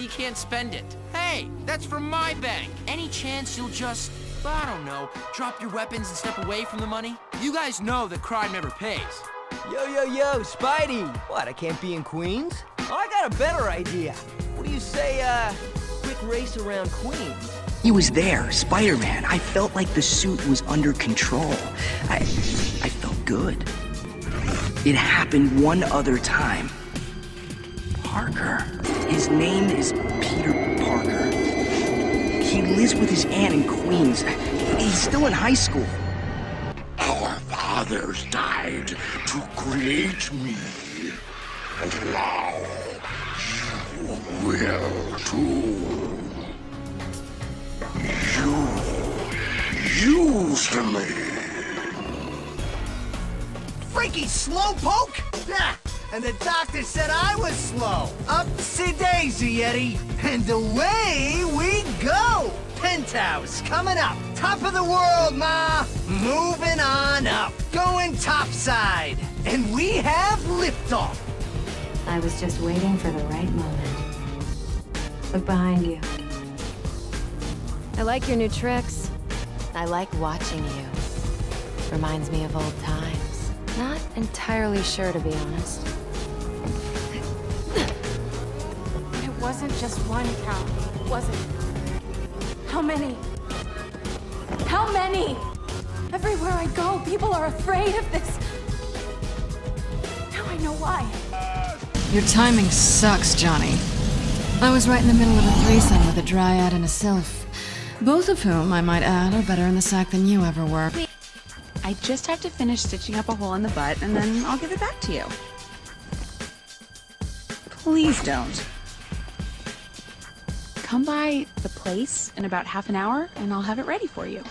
so you can't spend it. Hey, that's from my bank. Any chance you'll just, I don't know, drop your weapons and step away from the money? You guys know that crime never pays. Yo, yo, yo, Spidey! What, I can't be in Queens? Oh, I got a better idea. What do you say, uh, quick race around Queens? He was there, Spider-Man. I felt like the suit was under control. I, I felt good. It happened one other time. Parker. His name is Peter Parker. He lives with his aunt in Queens. He's still in high school. Our fathers died to create me. And now you will too. You used me. Freaky slowpoke? And the doctor said I was slow. Upsy daisy, Eddie. And away we go. Penthouse coming up. Top of the world, Ma. Moving on up. Going topside. And we have liftoff. I was just waiting for the right moment. Look behind you. I like your new tricks. I like watching you. Reminds me of old times. Not entirely sure, to be honest. It wasn't just one cow, was it? How many? How many? Everywhere I go, people are afraid of this. Now I know why. Your timing sucks, Johnny. I was right in the middle of a threesome with a dryad and a sylph. Both of whom, I might add, are better in the sack than you ever were. I just have to finish stitching up a hole in the butt, and then I'll give it back to you. Please don't. Come by the place in about half an hour, and I'll have it ready for you.